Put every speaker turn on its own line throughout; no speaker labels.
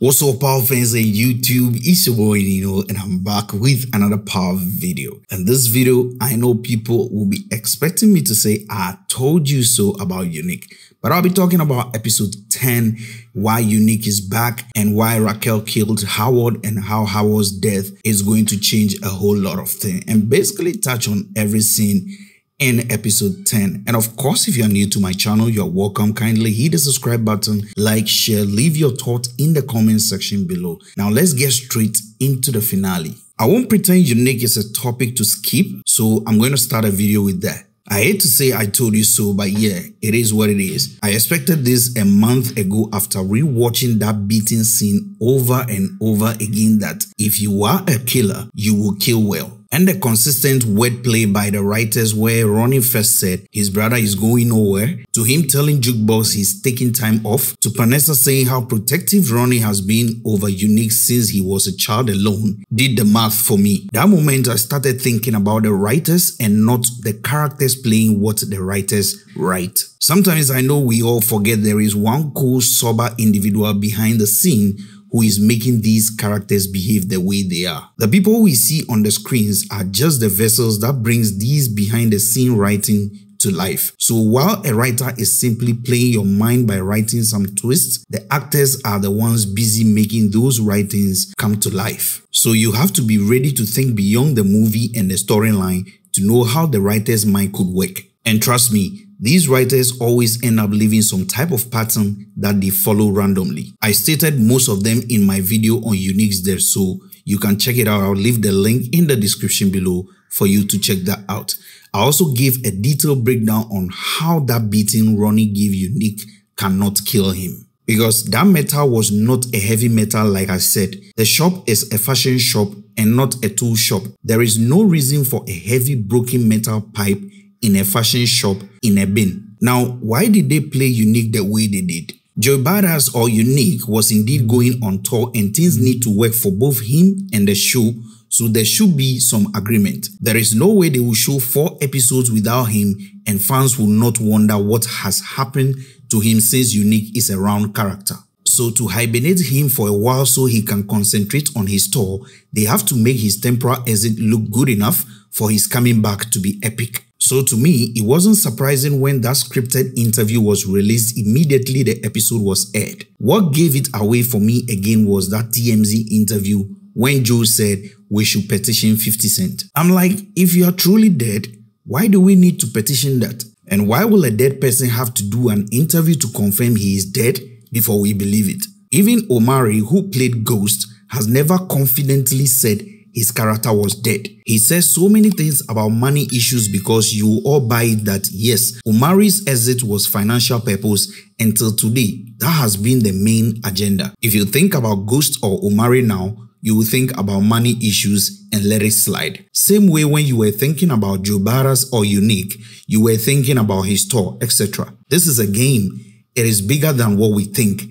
What's up, Power fans and YouTube? It's your boy Nino, and I'm back with another Power video. In this video, I know people will be expecting me to say, I told you so about Unique. But I'll be talking about episode 10, why Unique is back, and why Raquel killed Howard, and how Howard's death is going to change a whole lot of things, and basically touch on every scene in episode 10. And of course, if you're new to my channel, you're welcome. Kindly hit the subscribe button, like, share, leave your thoughts in the comment section below. Now let's get straight into the finale. I won't pretend unique is a topic to skip, so I'm going to start a video with that. I hate to say I told you so, but yeah, it is what it is. I expected this a month ago after rewatching that beating scene over and over again that if you are a killer, you will kill well and the consistent wordplay by the writers where Ronnie first said his brother is going nowhere, to him telling Jukebox he's taking time off, to Vanessa saying how protective Ronnie has been over Unique since he was a child alone, did the math for me. That moment I started thinking about the writers and not the characters playing what the writers write. Sometimes I know we all forget there is one cool sober individual behind the scene who is making these characters behave the way they are. The people we see on the screens are just the vessels that brings these behind the scene writing to life. So while a writer is simply playing your mind by writing some twists, the actors are the ones busy making those writings come to life. So you have to be ready to think beyond the movie and the storyline to know how the writer's mind could work. And trust me, these writers always end up leaving some type of pattern that they follow randomly. I stated most of them in my video on Uniques there, so you can check it out. I'll leave the link in the description below for you to check that out. I also gave a detailed breakdown on how that beating Ronnie gave Unique cannot kill him. Because that metal was not a heavy metal like I said. The shop is a fashion shop and not a tool shop. There is no reason for a heavy broken metal pipe in a fashion shop in a bin. Now, why did they play Unique the way they did? Joey Badass or Unique was indeed going on tour and things need to work for both him and the show so there should be some agreement. There is no way they will show four episodes without him and fans will not wonder what has happened to him since Unique is a round character. So to hibernate him for a while so he can concentrate on his tour, they have to make his temporal exit look good enough for his coming back to be epic. So to me, it wasn't surprising when that scripted interview was released immediately the episode was aired. What gave it away for me again was that TMZ interview when Joe said we should petition 50 Cent. I'm like, if you are truly dead, why do we need to petition that? And why will a dead person have to do an interview to confirm he is dead before we believe it? Even Omari, who played Ghost, has never confidently said his character was dead. He says so many things about money issues because you all buy that yes, Omari's exit was financial purpose until today. That has been the main agenda. If you think about Ghost or Umari now, you will think about money issues and let it slide. Same way when you were thinking about Joe Badass or Unique, you were thinking about his tour, etc. This is a game. It is bigger than what we think.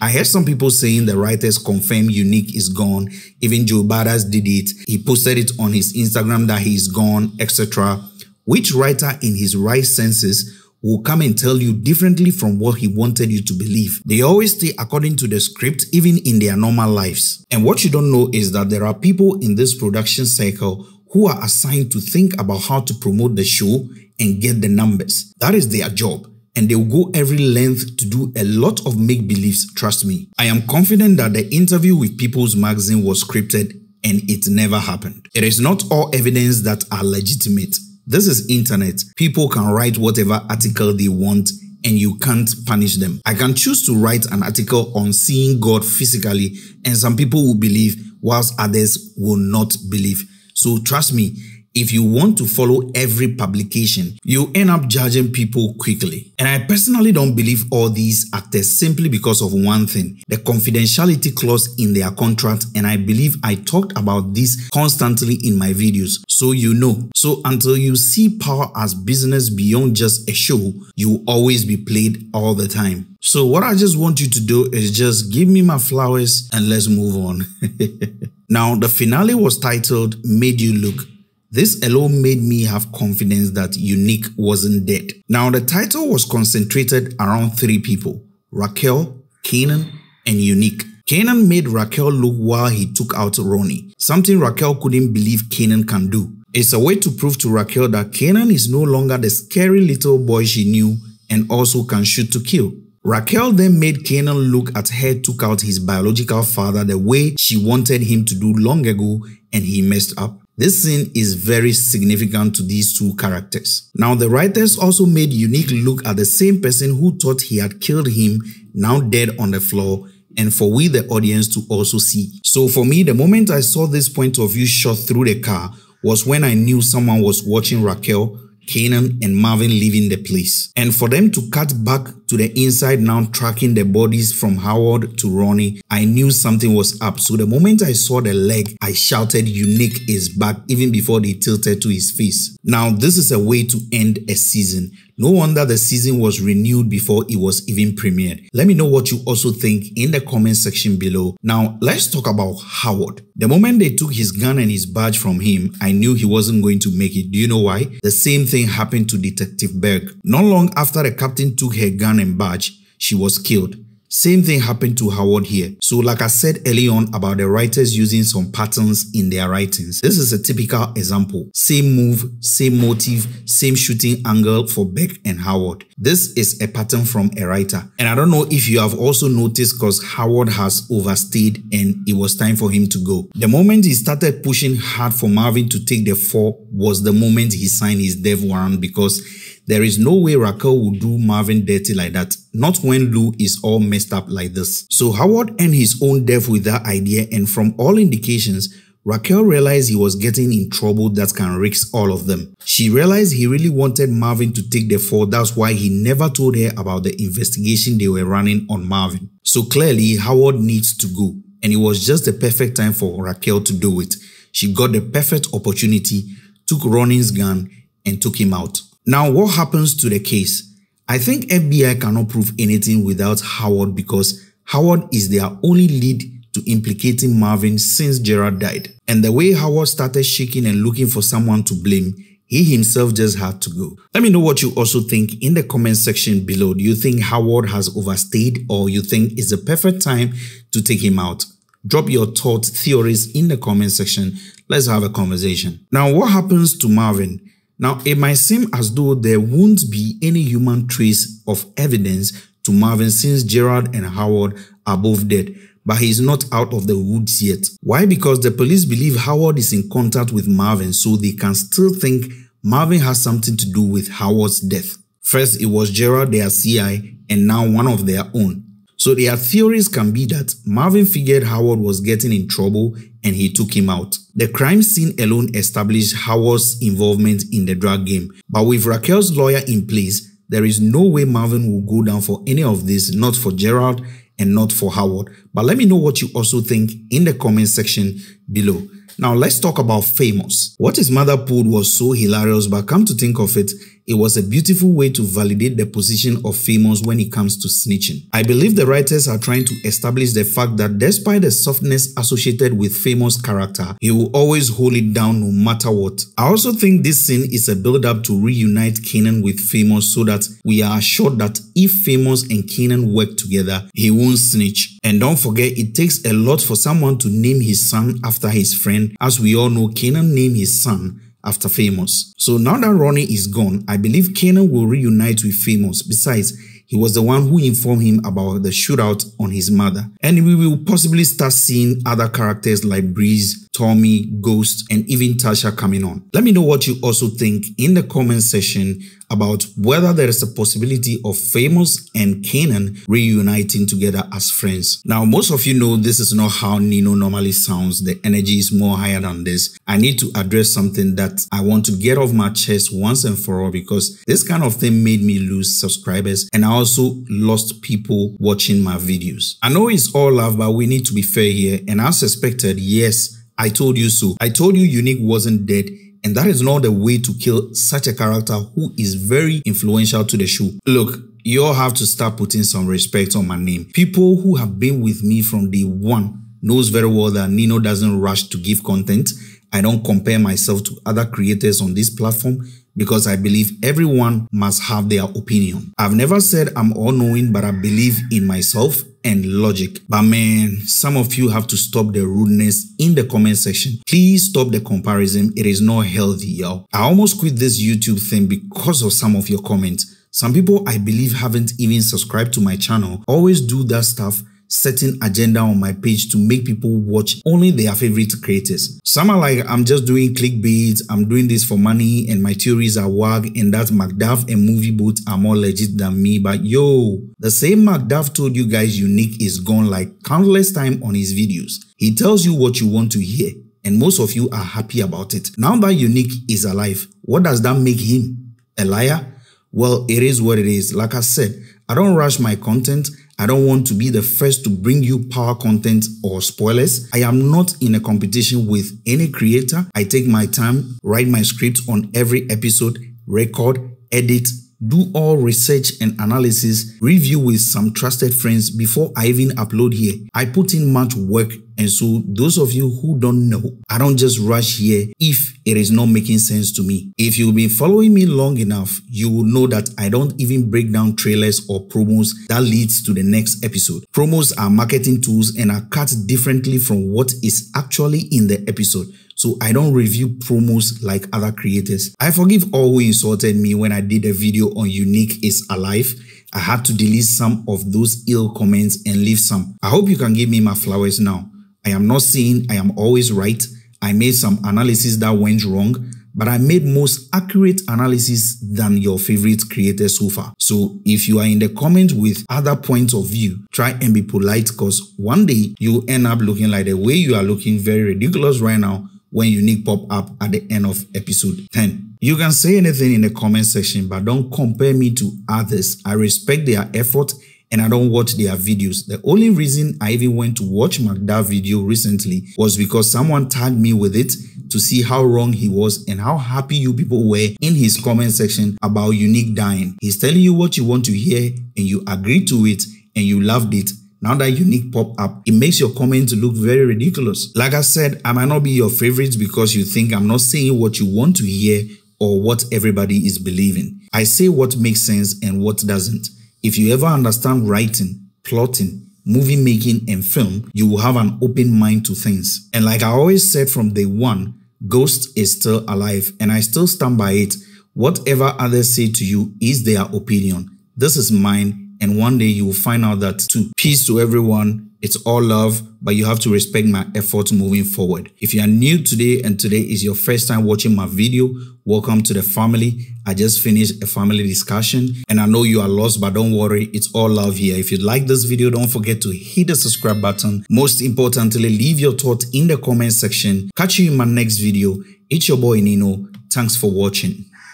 I heard some people saying the writers confirm Unique is gone. Even Joe Badass did it. He posted it on his Instagram that he is gone, etc. Which writer in his right senses will come and tell you differently from what he wanted you to believe. They always stay according to the script even in their normal lives. And what you don't know is that there are people in this production cycle who are assigned to think about how to promote the show and get the numbers. That is their job and they'll go every length to do a lot of make-believes, trust me. I am confident that the interview with People's Magazine was scripted and it never happened. It is not all evidence that are legitimate. This is internet. People can write whatever article they want and you can't punish them. I can choose to write an article on seeing God physically and some people will believe whilst others will not believe. So trust me, if you want to follow every publication, you end up judging people quickly. And I personally don't believe all these actors simply because of one thing, the confidentiality clause in their contract. And I believe I talked about this constantly in my videos. So you know. So until you see power as business beyond just a show, you will always be played all the time. So what I just want you to do is just give me my flowers and let's move on. now the finale was titled Made You Look this alone made me have confidence that Unique wasn't dead. Now, the title was concentrated around three people Raquel, Kanan, and Unique. Kanan made Raquel look while he took out Ronnie, something Raquel couldn't believe Kanan can do. It's a way to prove to Raquel that Kanan is no longer the scary little boy she knew and also can shoot to kill. Raquel then made Kanan look at her took out his biological father the way she wanted him to do long ago and he messed up. This scene is very significant to these two characters. Now the writers also made Unique look at the same person who thought he had killed him now dead on the floor and for we the audience to also see. So for me, the moment I saw this point of view shot through the car was when I knew someone was watching Raquel Kanan and Marvin leaving the place. And for them to cut back to the inside now tracking the bodies from Howard to Ronnie, I knew something was up. So the moment I saw the leg, I shouted Unique is back even before they tilted to his face. Now this is a way to end a season. No wonder the season was renewed before it was even premiered. Let me know what you also think in the comment section below. Now, let's talk about Howard. The moment they took his gun and his badge from him, I knew he wasn't going to make it. Do you know why? The same thing happened to Detective Berg. Not long after the captain took her gun and badge, she was killed. Same thing happened to Howard here. So like I said early on about the writers using some patterns in their writings, this is a typical example. Same move, same motive, same shooting angle for Beck and Howard. This is a pattern from a writer. And I don't know if you have also noticed because Howard has overstayed and it was time for him to go. The moment he started pushing hard for Marvin to take the four was the moment he signed his death warrant because there is no way Raquel will do Marvin dirty like that, not when Lou is all messed up like this. So Howard earned his own death with that idea and from all indications, Raquel realized he was getting in trouble that can risk all of them. She realized he really wanted Marvin to take the fall, that's why he never told her about the investigation they were running on Marvin. So clearly, Howard needs to go, and it was just the perfect time for Raquel to do it. She got the perfect opportunity, took Ronnie's gun, and took him out. Now, what happens to the case? I think FBI cannot prove anything without Howard because Howard is their only lead to implicating Marvin since Gerard died. And the way Howard started shaking and looking for someone to blame, he himself just had to go. Let me know what you also think in the comment section below. Do you think Howard has overstayed or you think it's the perfect time to take him out? Drop your thoughts, theories in the comment section. Let's have a conversation. Now, what happens to Marvin? Now, it might seem as though there won't be any human trace of evidence to Marvin since Gerard and Howard are both dead, but he's not out of the woods yet. Why? Because the police believe Howard is in contact with Marvin, so they can still think Marvin has something to do with Howard's death. First, it was Gerard, their CI, and now one of their own. So their theories can be that Marvin figured Howard was getting in trouble and he took him out. The crime scene alone established Howard's involvement in the drug game, but with Raquel's lawyer in place, there is no way Marvin will go down for any of this, not for Gerald and not for Howard. But let me know what you also think in the comment section below. Now let's talk about Famous. What his mother pulled was so hilarious, but come to think of it, it was a beautiful way to validate the position of Famous when it comes to snitching. I believe the writers are trying to establish the fact that despite the softness associated with Famous' character, he will always hold it down no matter what. I also think this scene is a build-up to reunite Kanan with Famous so that we are assured that if Famous and Kanan work together, he won't snitch. And don't forget, it takes a lot for someone to name his son after his friend. As we all know, Kanan named his son after Famous. So now that Ronnie is gone, I believe Kanan will reunite with Famous. Besides, he was the one who informed him about the shootout on his mother. And we will possibly start seeing other characters like Breeze, Tommy, Ghost, and even Tasha coming on. Let me know what you also think in the comment section about whether there is a possibility of Famous and Kanan reuniting together as friends. Now, most of you know this is not how Nino normally sounds. The energy is more higher than this. I need to address something that I want to get off my chest once and for all because this kind of thing made me lose subscribers and I also lost people watching my videos. I know it's all love, but we need to be fair here. And as suspected, yes, I told you so. I told you Unique wasn't dead and that is not the way to kill such a character who is very influential to the show. Look, you all have to start putting some respect on my name. People who have been with me from day one knows very well that Nino doesn't rush to give content. I don't compare myself to other creators on this platform because I believe everyone must have their opinion. I've never said I'm all knowing, but I believe in myself and logic. But man, some of you have to stop the rudeness in the comment section. Please stop the comparison. It is not healthy, y'all. I almost quit this YouTube thing because of some of your comments. Some people I believe haven't even subscribed to my channel always do that stuff setting agenda on my page to make people watch only their favorite creators. Some are like, I'm just doing clickbait, I'm doing this for money, and my theories are wag, and that McDuff and Movie Boat are more legit than me. But yo, the same McDuff told you guys Unique is gone like countless time on his videos. He tells you what you want to hear, and most of you are happy about it. Now that Unique is alive, what does that make him? A liar? Well, it is what it is. Like I said, I don't rush my content. I don't want to be the first to bring you power content or spoilers. I am not in a competition with any creator. I take my time, write my script on every episode, record, edit, do all research and analysis, review with some trusted friends before I even upload here. I put in much work and so those of you who don't know, I don't just rush here if it is not making sense to me. If you've been following me long enough, you will know that I don't even break down trailers or promos that leads to the next episode. Promos are marketing tools and are cut differently from what is actually in the episode so I don't review promos like other creators. I forgive all who insulted me when I did a video on Unique is Alive. I had to delete some of those ill comments and leave some. I hope you can give me my flowers now. I am not saying I am always right. I made some analysis that went wrong, but I made most accurate analysis than your favorite creator so far. So if you are in the comment with other points of view, try and be polite because one day you'll end up looking like the way you are looking very ridiculous right now when unique pop up at the end of episode 10. You can say anything in the comment section, but don't compare me to others. I respect their effort and I don't watch their videos. The only reason I even went to watch McDuff video recently was because someone tagged me with it to see how wrong he was and how happy you people were in his comment section about Unique dying. He's telling you what you want to hear and you agree to it and you loved it now that unique pop up, it makes your comments look very ridiculous. Like I said, I might not be your favorite because you think I'm not saying what you want to hear or what everybody is believing. I say what makes sense and what doesn't. If you ever understand writing, plotting, movie making and film, you will have an open mind to things. And like I always said from day one, Ghost is still alive and I still stand by it. Whatever others say to you is their opinion. This is mine and one day you will find out that too. Peace to everyone. It's all love, but you have to respect my efforts moving forward. If you are new today and today is your first time watching my video, welcome to the family. I just finished a family discussion and I know you are lost, but don't worry. It's all love here. If you like this video, don't forget to hit the subscribe button. Most importantly, leave your thoughts in the comment section. Catch you in my next video. It's your boy Nino. Thanks for watching.